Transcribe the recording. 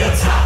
your time.